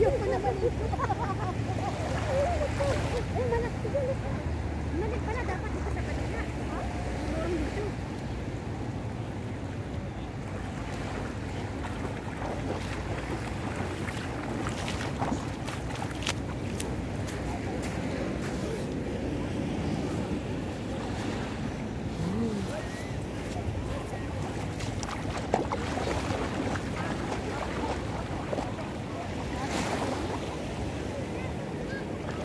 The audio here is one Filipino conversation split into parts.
横並び。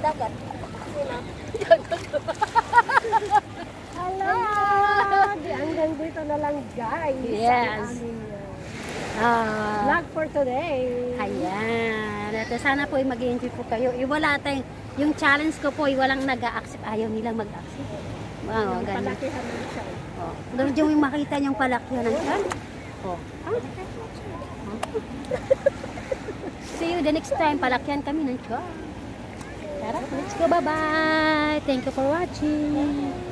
dagat. Hala! Di hanggang dito na lang guys. Yes. Uh, vlog for today. ayan. Sana po ay mag-enjoy po kayo. Iwala tayong, yung challenge ko po, ay walang nag-accept. Ayaw nilang mag-accept. Wow, Yung ganun. palakihan ng siya. Oh. Doon yung makita niyong palakyan ng tiyan. Oh. See you the next time. Palakyan kami ng tiyan. Tara, let's go. Bye-bye. Thank you for watching.